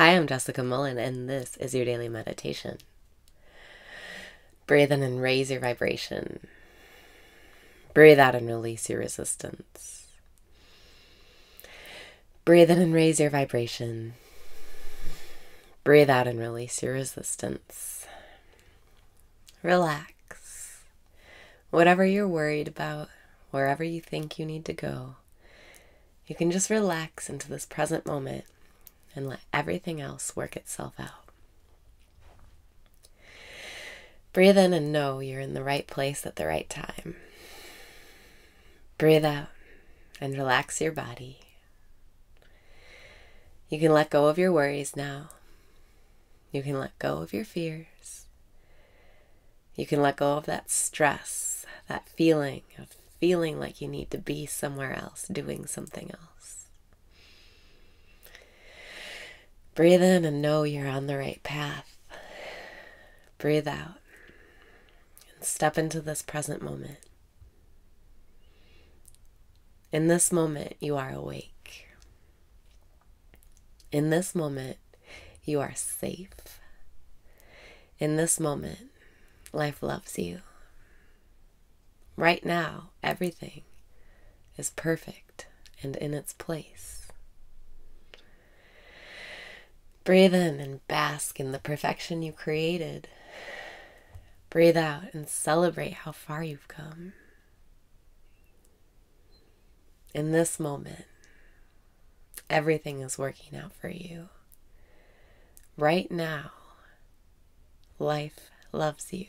Hi, I'm Jessica Mullen, and this is your daily meditation. Breathe in and raise your vibration. Breathe out and release your resistance. Breathe in and raise your vibration. Breathe out and release your resistance. Relax. Whatever you're worried about, wherever you think you need to go, you can just relax into this present moment and let everything else work itself out. Breathe in and know you're in the right place at the right time. Breathe out and relax your body. You can let go of your worries now. You can let go of your fears. You can let go of that stress, that feeling of feeling like you need to be somewhere else, doing something else. Breathe in and know you're on the right path. Breathe out and step into this present moment. In this moment, you are awake. In this moment, you are safe. In this moment, life loves you. Right now, everything is perfect and in its place. Breathe in and bask in the perfection you created. Breathe out and celebrate how far you've come. In this moment, everything is working out for you. Right now, life loves you,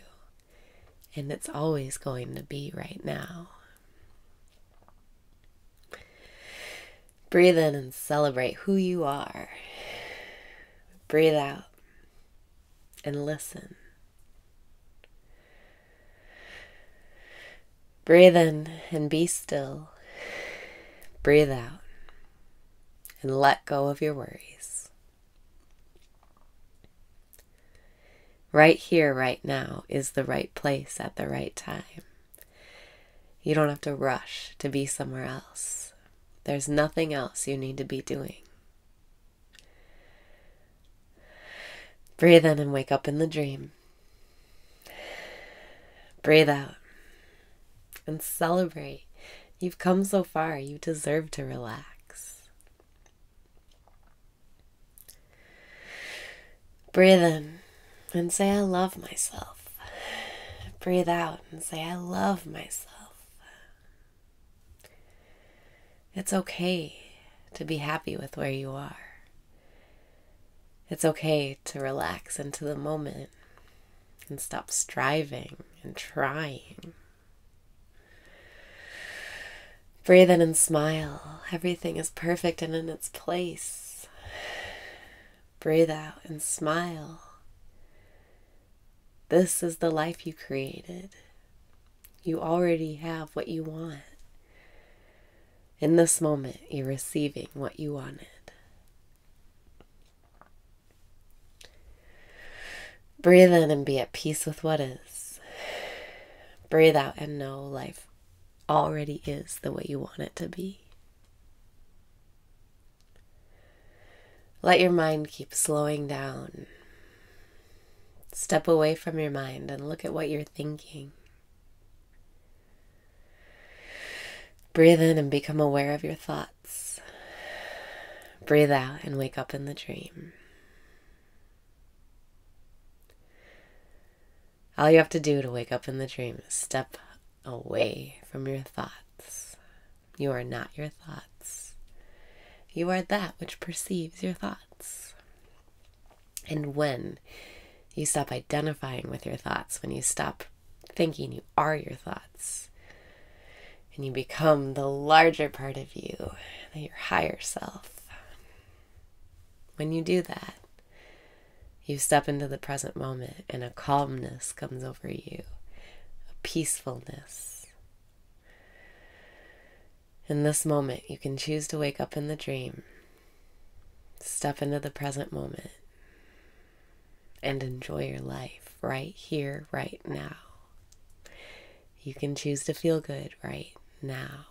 and it's always going to be right now. Breathe in and celebrate who you are. Breathe out and listen. Breathe in and be still. Breathe out and let go of your worries. Right here, right now, is the right place at the right time. You don't have to rush to be somewhere else. There's nothing else you need to be doing. Breathe in and wake up in the dream. Breathe out and celebrate. You've come so far, you deserve to relax. Breathe in and say, I love myself. Breathe out and say, I love myself. It's okay to be happy with where you are. It's okay to relax into the moment and stop striving and trying. Breathe in and smile. Everything is perfect and in its place. Breathe out and smile. This is the life you created. You already have what you want. In this moment, you're receiving what you wanted. Breathe in and be at peace with what is. Breathe out and know life already is the way you want it to be. Let your mind keep slowing down. Step away from your mind and look at what you're thinking. Breathe in and become aware of your thoughts. Breathe out and wake up in the dream. All you have to do to wake up in the dream is step away from your thoughts. You are not your thoughts. You are that which perceives your thoughts. And when you stop identifying with your thoughts, when you stop thinking you are your thoughts, and you become the larger part of you, your higher self, when you do that, you step into the present moment and a calmness comes over you, a peacefulness. In this moment, you can choose to wake up in the dream, step into the present moment, and enjoy your life right here, right now. You can choose to feel good right now.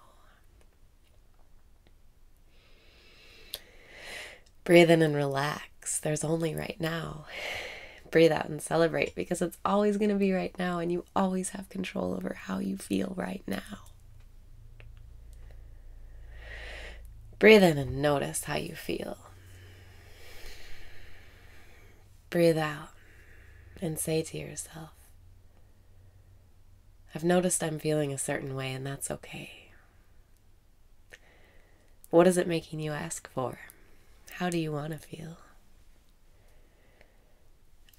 Breathe in and relax There's only right now. Breathe out and celebrate because it's always going to be right now, and you always have control over how you feel right now. Breathe in and notice how you feel. Breathe out and say to yourself, I've noticed I'm feeling a certain way, and that's okay. What is it making you ask for? How do you want to feel?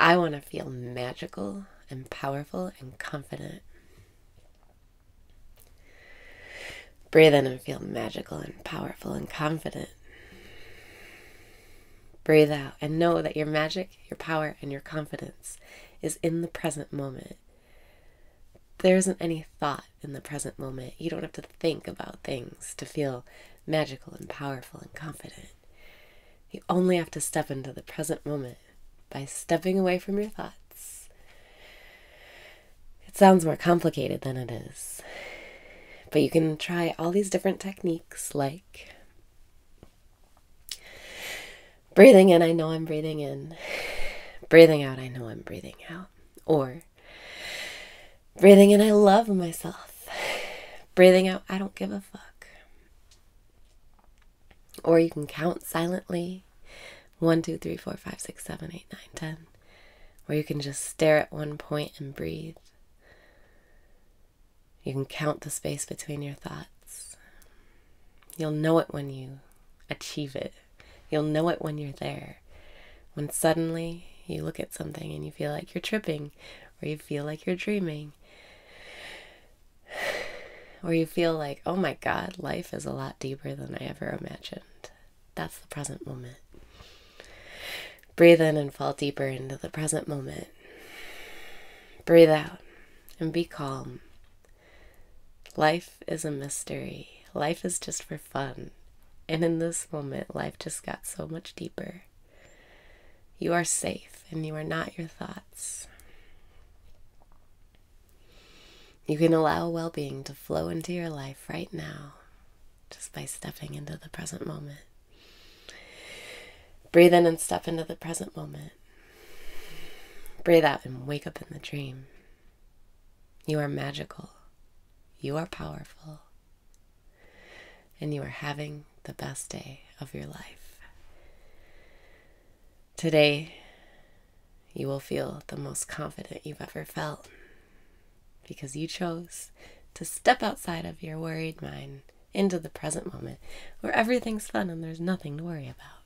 I want to feel magical and powerful and confident. Breathe in and feel magical and powerful and confident. Breathe out and know that your magic, your power, and your confidence is in the present moment. There isn't any thought in the present moment. You don't have to think about things to feel magical and powerful and confident. You only have to step into the present moment by stepping away from your thoughts. It sounds more complicated than it is. But you can try all these different techniques like Breathing in, I know I'm breathing in. Breathing out, I know I'm breathing out. Or breathing in, I love myself. Breathing out, I don't give a fuck. Or you can count silently one, two, three, four, five, six, seven, eight, nine, ten. where you can just stare at one point and breathe. You can count the space between your thoughts. You'll know it when you achieve it. You'll know it when you're there. When suddenly you look at something and you feel like you're tripping, or you feel like you're dreaming, or you feel like, oh my God, life is a lot deeper than I ever imagined. That's the present moment. Breathe in and fall deeper into the present moment. Breathe out and be calm. Life is a mystery. Life is just for fun. And in this moment, life just got so much deeper. You are safe and you are not your thoughts. You can allow well being to flow into your life right now just by stepping into the present moment. Breathe in and step into the present moment. Breathe out and wake up in the dream. You are magical. You are powerful. And you are having the best day of your life. Today, you will feel the most confident you've ever felt because you chose to step outside of your worried mind into the present moment where everything's fun and there's nothing to worry about.